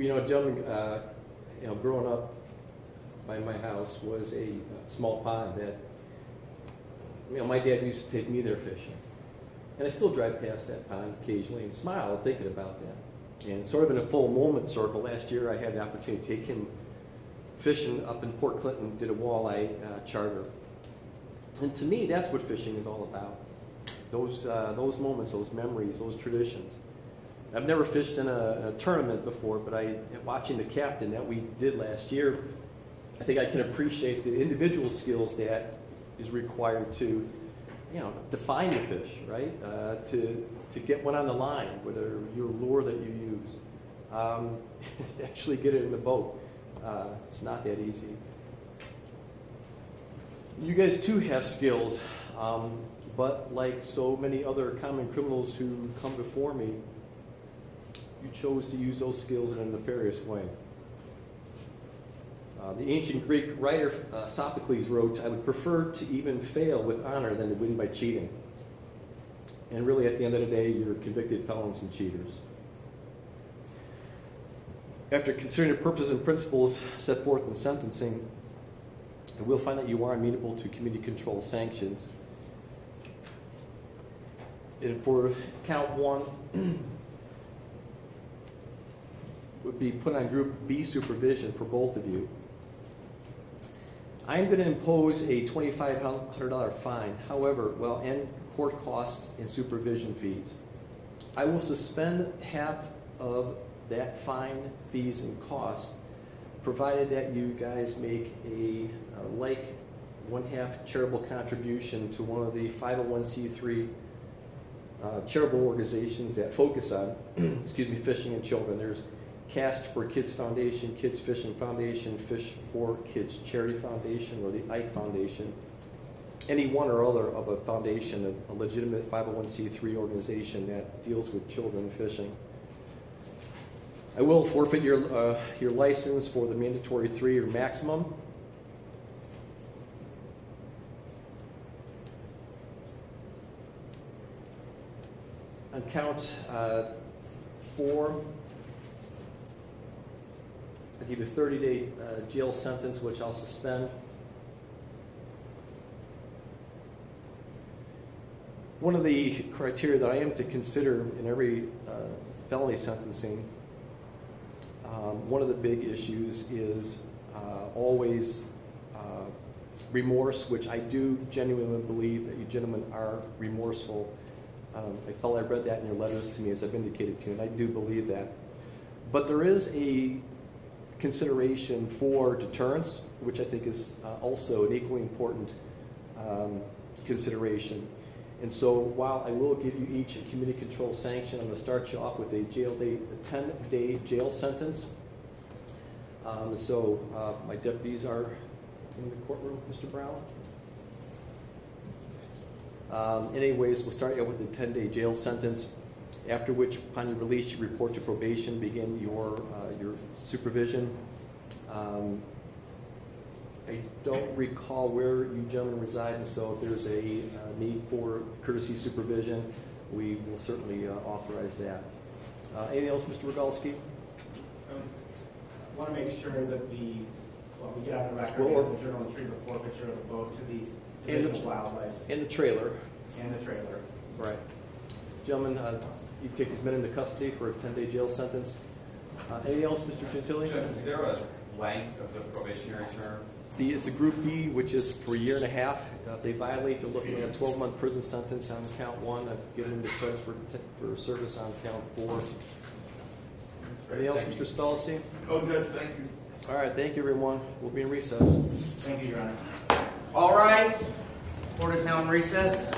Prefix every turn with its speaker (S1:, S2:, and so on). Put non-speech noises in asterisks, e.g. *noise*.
S1: you know, uh, you know, growing up by my house was a small pond that, you know, my dad used to take me there fishing. And I still drive past that pond occasionally and smile thinking about that. And sort of in a full moment circle, last year I had the opportunity to take him fishing up in Port Clinton, did a walleye uh, charter. And to me, that's what fishing is all about. Those, uh, those moments, those memories, those traditions. I've never fished in a, a, tournament before, but I, watching the captain that we did last year, I think I can appreciate the individual skills that is required to, you know, define the fish, right? Uh, to, to get one on the line, whether your lure that you use, um, *laughs* actually get it in the boat. Uh, it's not that easy. You guys too have skills, um, but like so many other common criminals who come before me, you chose to use those skills in a nefarious way. Uh, the ancient Greek writer uh, Sophocles wrote, I would prefer to even fail with honor than to win by cheating. And really, at the end of the day, you're convicted felons and cheaters. After considering the purposes and principles set forth in sentencing, we'll find that you are amenable to community control sanctions. And for count one, *clears throat* be put on Group B supervision for both of you. I'm going to impose a $2,500 fine, however, well, and court costs and supervision fees. I will suspend half of that fine, fees, and costs, provided that you guys make a, a like one half charitable contribution to one of the 501c3 uh, charitable organizations that focus on, *clears throat* excuse me, fishing and children. There's Cast for Kids Foundation, Kids Fishing Foundation, Fish for Kids Charity Foundation, or the Ike Foundation. Any one or other of a foundation, a, legitimate 501c3 organization that deals with children fishing. I will forfeit your, uh, your license for the mandatory three or maximum. On count uh, four, give you a 30-day uh, jail sentence, which I'll suspend. One of the criteria that I am to consider in every uh, felony sentencing, um, one of the big issues is uh, always uh, remorse, which I do genuinely believe that you gentlemen are remorseful. Um, I felt I read that in your letters to me as I've indicated to you, and I do believe that. But there is a consideration for deterrence, which I think is uh, also an equally important um, consideration. And so while I will give you each a community control sanction, I'm going to start you off with a jail day, a 10-day jail sentence. Um, so uh, my deputies are in the courtroom, Mr. Brown. Um, anyways, we'll start you with a 10-day jail sentence after which, upon your release, you report to probation, begin your, uh, your supervision. Um, I don't recall where you gentlemen reside, and so if there's a uh, need for courtesy supervision, we will certainly uh, authorize that. Uh, anything else, Mr. Rogalski?
S2: Um, I want to make sure that the, well, we get out the record,
S1: well,
S2: the journal entry, the forfeiture of the boat to the
S1: Division
S2: of Wildlife.
S1: And the trailer.
S2: And the trailer.
S1: Right. Gentlemen, you take these men into custody for a 10-day jail sentence. Uh, anything else, Mr. Gentili?
S3: Judge, is there a length of the probationary term?
S1: The, it's a Group B, which is for a year and a half. Uh, they violate, they're looking at a 12-month prison sentence on count one. I've given them the credit for, for service on count four. Anything else, Mr. Spellacy?
S4: No, Judge, thank you.
S1: All right, thank you, everyone. We'll be in recess.
S2: Thank you, Your Honor.
S5: All rise. Court is now in recess.